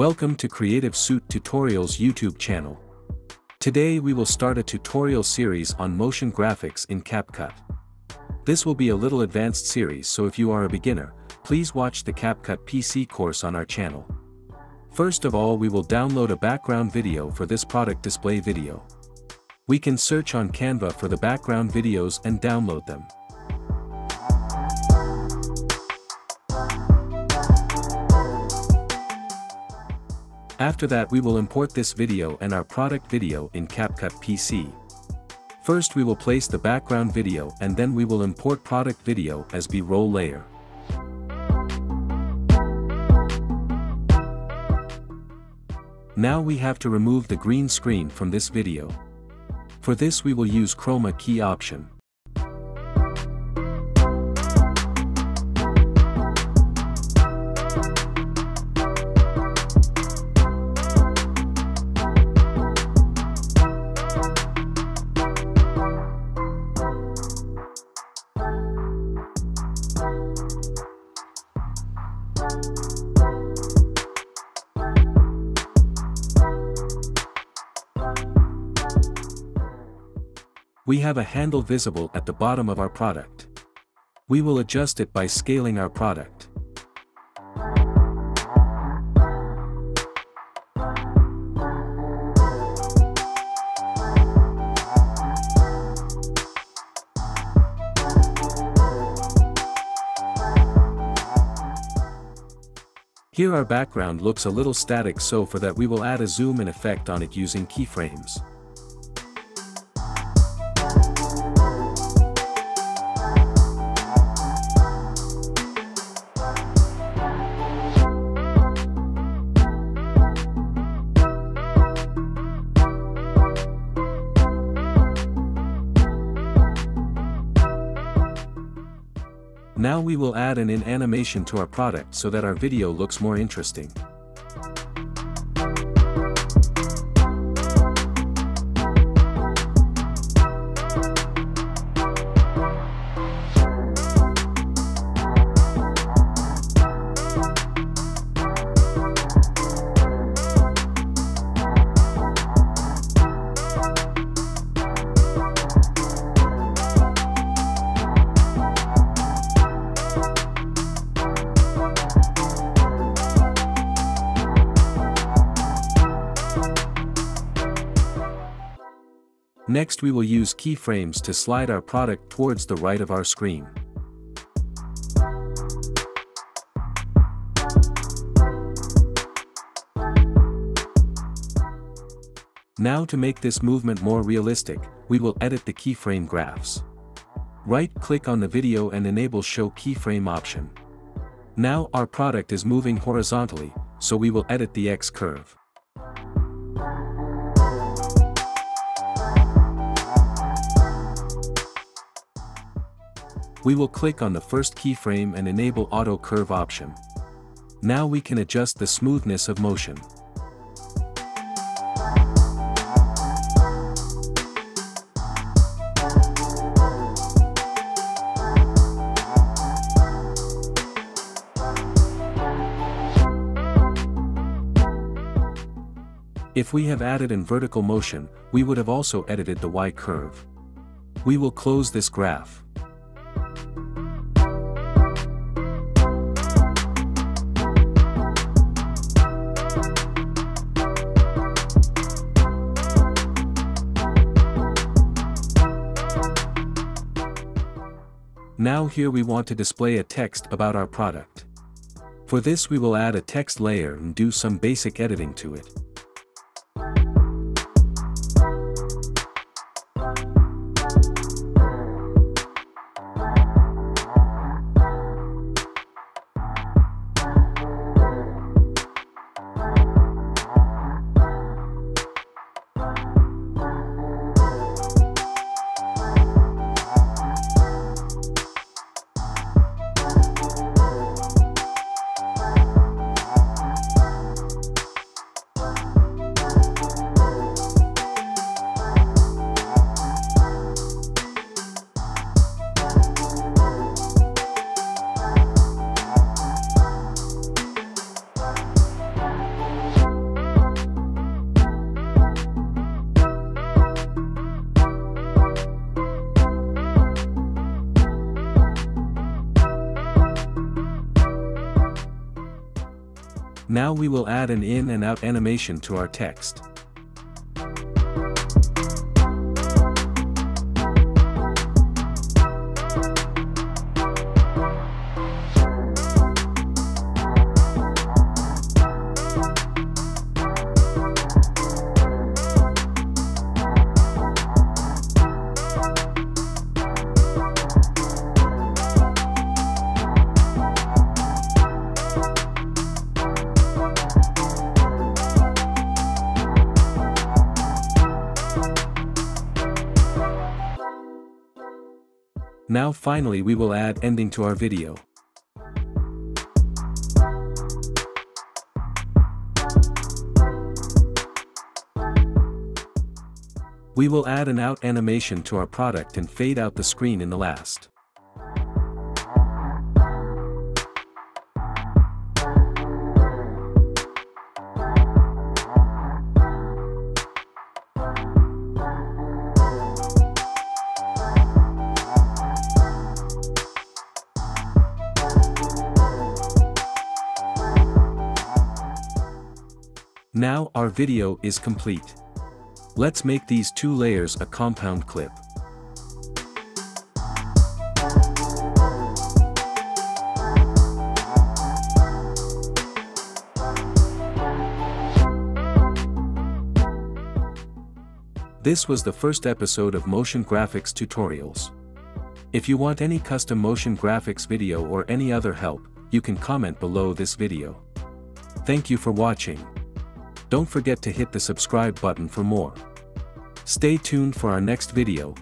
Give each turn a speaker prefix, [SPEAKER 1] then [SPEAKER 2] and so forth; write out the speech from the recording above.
[SPEAKER 1] Welcome to Creative Suite Tutorials YouTube channel. Today we will start a tutorial series on motion graphics in CapCut. This will be a little advanced series so if you are a beginner, please watch the CapCut PC course on our channel. First of all we will download a background video for this product display video. We can search on Canva for the background videos and download them. After that we will import this video and our product video in CapCut PC. First we will place the background video and then we will import product video as B-roll layer. Now we have to remove the green screen from this video. For this we will use chroma key option. We have a handle visible at the bottom of our product. We will adjust it by scaling our product. Here our background looks a little static so for that we will add a zoom in effect on it using keyframes. Now we will add an in animation to our product so that our video looks more interesting. Next we will use keyframes to slide our product towards the right of our screen. Now to make this movement more realistic, we will edit the keyframe graphs. Right-click on the video and enable Show Keyframe option. Now our product is moving horizontally, so we will edit the X-curve. We will click on the first keyframe and enable Auto Curve option. Now we can adjust the smoothness of motion. If we have added in vertical motion, we would have also edited the Y curve. We will close this graph. Now here we want to display a text about our product. For this we will add a text layer and do some basic editing to it. Now we will add an in and out animation to our text. Now finally we will add ending to our video. We will add an out animation to our product and fade out the screen in the last. Now our video is complete. Let's make these two layers a compound clip. This was the first episode of Motion Graphics Tutorials. If you want any custom motion graphics video or any other help, you can comment below this video. Thank you for watching. Don't forget to hit the subscribe button for more. Stay tuned for our next video,